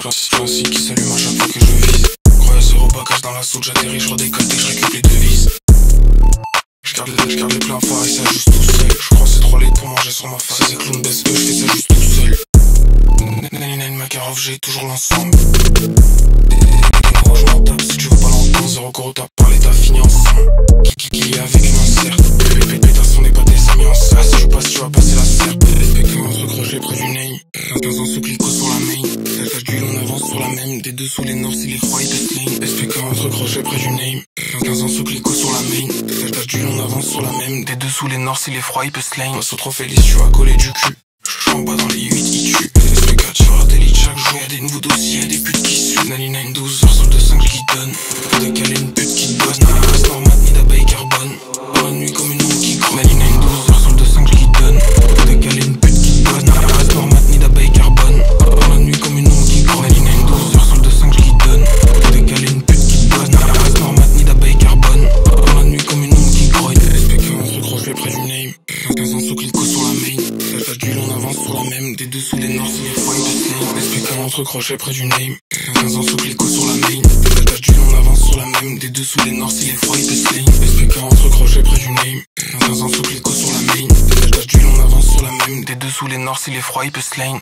Site qui s'allume à chaque fois que je vise. Croyez zéro bagage dans la soude, j'atterris, je redécolle dès que je récupère les devises. Je garde les, je les plein phare et ça juste tout seul. Je crois c'est trop laid pour manger sur ma face. Ces clowns baissent eux, je fais ça juste tout seul. Nanina, Makarov, j'ai toujours l'ensemble. Même. Des deux sous les nords, si les froids, ils slain. SPK entre crochet près du name? 15 ans sous clico sur la main. Tâche d'huile, on avance sur la même. Des deux sous les nords, si les froids, ils te slain. Passe au trophée, tu vas coller du cul. Je en bas dans les 8, ils tuent. SPK, tu vas des chaque jour. Y'a des nouveaux dossiers, des putes qui suent. Nanina, une 12 heures, sol de 5 qui donne. Décaler une pute qui donne. Tâche d'huile, on avance sur la même. Des deux sous les nords, si les fois ils te slay. SPK, on se crochet près du name. 15 ans sous clico sur la main. Tâche d'huile, on avance sur la même. Des deux sous les nords, si les fois ils te slay. SPK, entre crochet près du name. 15 ans sous clico sur la main. Tâche d'huile, on avance sur la même. Des deux sous les nords, si les froids ils te slain.